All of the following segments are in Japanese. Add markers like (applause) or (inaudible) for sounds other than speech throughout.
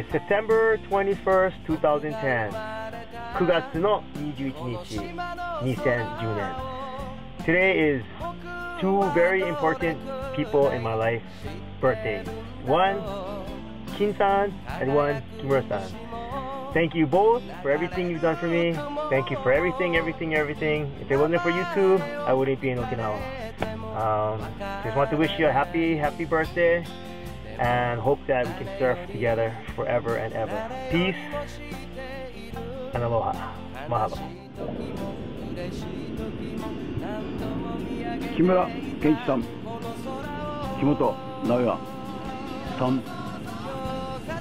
is September 21st, 2010. 9月の21日、2010年。Today is two very important people in my life birthdays. One, Kin-san, and one, Kimura-san. Thank you both for everything you've done for me. Thank you for everything, everything, everything. If it wasn't for you two, I wouldn't be in Okinawa. Um, just want to wish you a happy, happy birthday And hope that we can surf together forever and ever. Peace and aloha. Mahalo. 木村健一さん木本直哉さん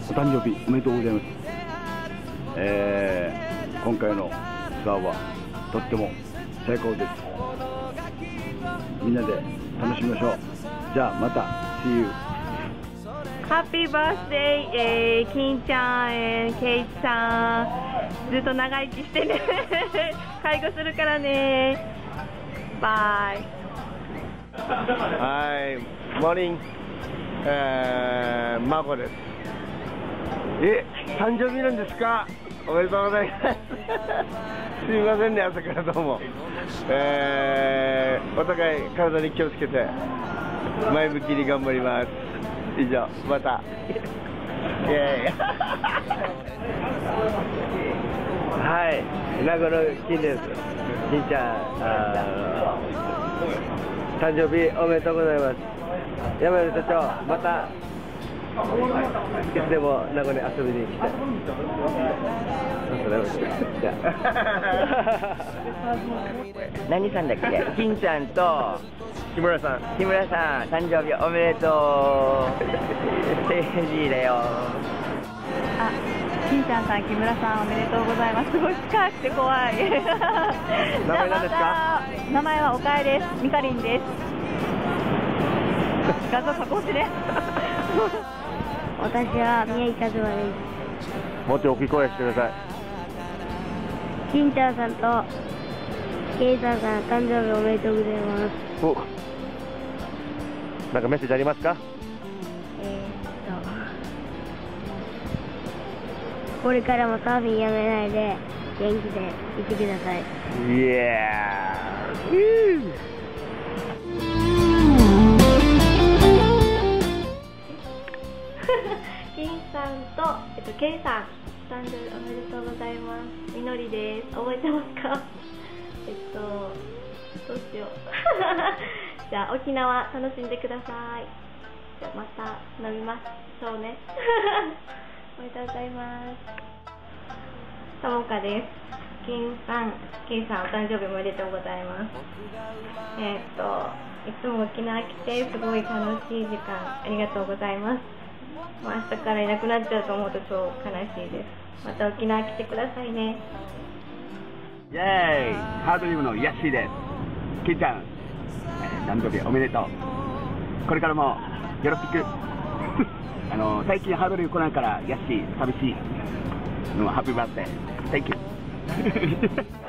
お誕生日おめでとうございます、えー、今回のツアーはとっても最高ですみんなで楽しみましょうじゃあまた See you ハッピーバースデー、えー、金ちゃん、えー、ケイチさん、ずっと長生きしてね、(laughs) 介護するからね、バイ。はい、モーニング、えー、マコです。え、誕生日なんですか？おめでとうございます。(laughs) すみませんね、朝からどうも。えー、お互い体に気をつけて、前向きに頑張ります。以上、また。イエーイはい、名古屋金です。金ちゃん、誕生日おめでとうございます。山根社長、また。いつでも名古屋に遊びに来て。何さんだっけ？金ちゃんと木村さん。木村さん誕生日おめでとうステージだよあ、金ちゃんさん、木村さん、おめでとうございます。すごい近くて怖い。名前何ですか？名前は岡江です。みかりんです。画像加工してね。私は宮井和馬です。もうちょい大きい声してください。金ちゃんさんとケイさんさん誕生日おめでとうございます。おなんかメッセージありますか？えー、っと、これからもサーフィンやめないで元気でいてください。Yeah! 金さんと、えっと、ケイさん、誕生日おめでとうございます。みのりです。覚えてますか？(laughs) えっと、どうしよう。(laughs) じゃあ、沖縄楽しんでください。じゃあ、また飲みましょうね。(laughs) おめでとうございます。ともかです。金さん、ケイさん、お誕生日おめでとうございます。えっと、いつも沖縄来て、すごい楽しい時間、ありがとうございます。明日からいなくなっちゃうと思うと超悲しいです。また沖縄来てくださいね。イェーイハードリムのヤッシーです。ケイちゃん、えー誕生日おめでとう。これからもよろしく。(laughs) あの最近ハードリム来ないからヤッシー寂しい。のハッピーバースデー。Thank you (laughs)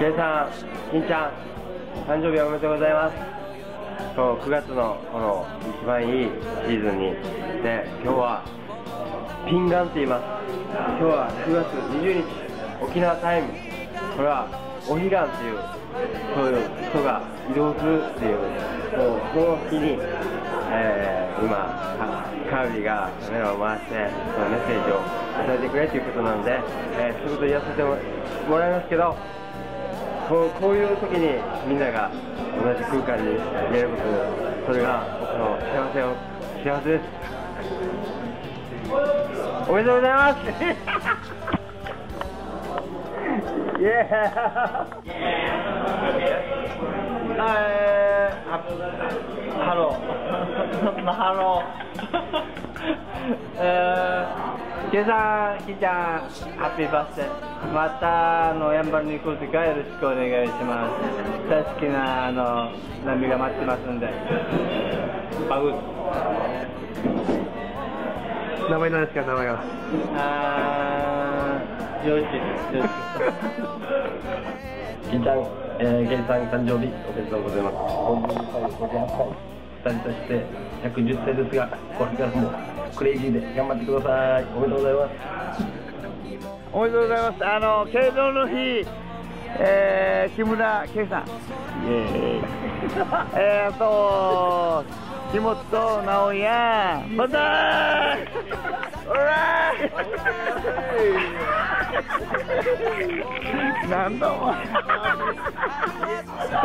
ケイさん、金ちゃん、誕生日おめでとうございます。そう9月のこの一番いいシーズンに、で今日はピンガンって言います。今日は9月20日、沖縄タイム。これはお彼岸っていう、そういう人が移動するっていう、そうその日に、えー今、カービィがカメラを回して、そのメッセージを伝えてくれということなので、えーそういうことをやらせてももらいますけど、こうこういう時にみんなが同じ空間にいれることそれが僕の幸せを幸せです。おめでとうございますイエーイハロー。ハロー。(laughs) (laughs) えー、ケイさん、キーちゃん、ハッピーバースデー。また、あの、やんばるに来るときはよろしくお願いします。大好きな、あの、波が待ってますんで。バグ名前なんですか、名前が。あー、よろしい、よろし金ちゃん、えー、ゲイさん誕生日おめでとうございます。52歳、58歳、二人として110歳ですが、これからもクレイジーで頑張ってくださいおめでとうございますおめでとうございます。あの、敬老の日、えー、木村圭さん。イエーイ。えー、あと、木本直哉、バンザーイオライなんだお前。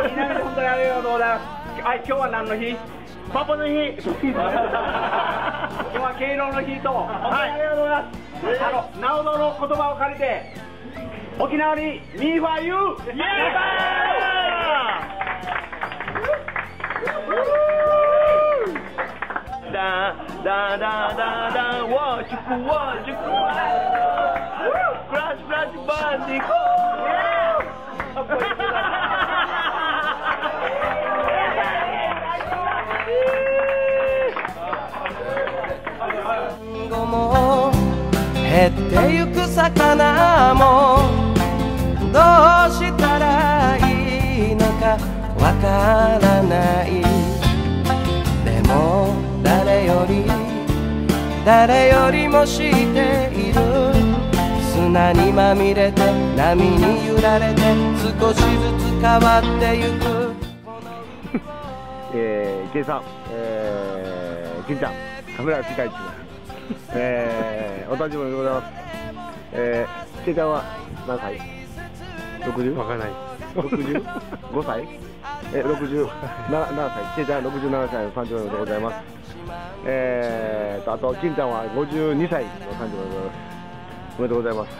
みんなで本当にありがとうございます。はい、今日は何の日？パパの日今日は敬老の日と、はい、ありがとうございます。あの、ナオドの言葉を借りて、沖縄に、ミーファーユー、イエーだだだだだわしくわしくわフラッシュフラッシュバーンでいこ後も減ってゆく魚もどうしたらいいのかわからない。でも誰より誰よりも知っている砂にまみれて波に揺られて少しずつ変わってゆく。(laughs) えー、ケイさん、えー、金ちゃん、カメラピカイチえー、お誕生日でございます。えー、ケイちゃんは何歳？?60? わかんない。65歳？(laughs) え、67歳。ケイちゃん67歳の誕生日でございます。えーと、あと、金ちゃんは52歳の誕生日でございます。おめでとうございます。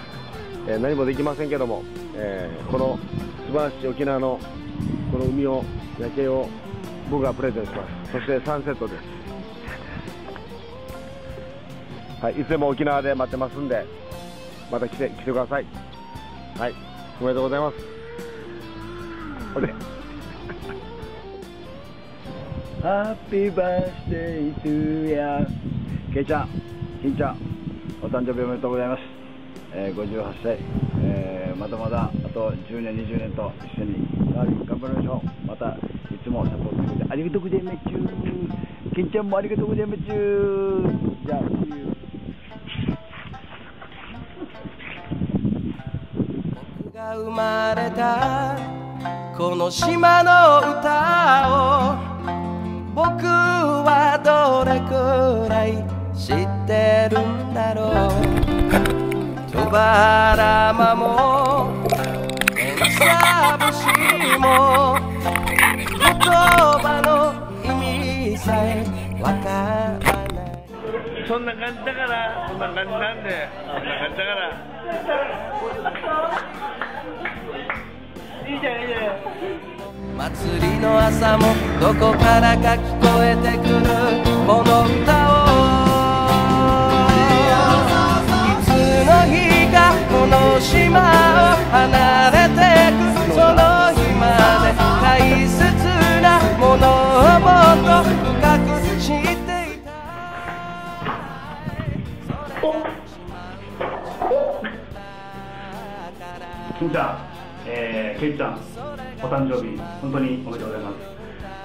えー何もできませんけども、えーこの素晴らしい沖縄のこの海を、夜景を僕がプレゼントします。そしてサンセットです。はい、いつでも沖縄で待ってますんで、また来て、来てください。はい、おめでとうございます。これ？で。ハッピーバースデートゥーヤケイちゃん、金ちゃん、お誕生日おめでとうございます。えー、58歳、えー、まだまだあと10年、20年と一緒に頑張りましょう。またいつもサポートしてくれてありがとうございます。金ちゃんもありがとうございます。じゃあ、が生まれたこの島の歌を僕はどれくらい知ってるんだろう。トバラマもエンサブシも言葉の意味さえわからない。そんな感じだから、そんな感じなんで、そんな感じだから。祭りの朝もどこからか聞こえてくるこの歌をいつの日かこの島を離れてくその日まで大切なものをもっと深く知っていた金ちゃん、えー、ケイちゃん、お誕生日、本当におめでとうございます。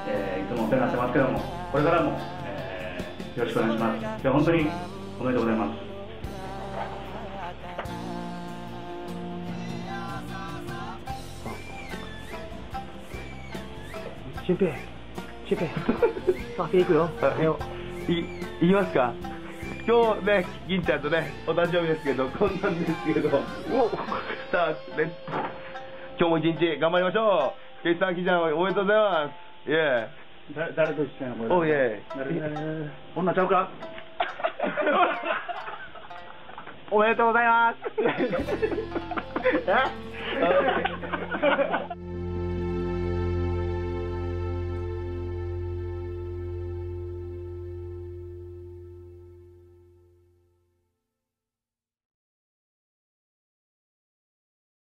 えーいつもお世話になってますけども、これからも、えーよろしくお願いします。今日は本当におめでとうございます。新平、新平、さあ、行くよ。(laughs) いいきますか今日ね、銀ちゃんとね、お誕生日ですけど、こんなんですけど、さあ、ね、今日も一日頑張りましょう。ケイさん、キちゃん、おめでとうございます。イェ誰誰と一緒やのこれ？ー。お女ちゃうか？(laughs) おめでとうございます。(laughs) (laughs) ー。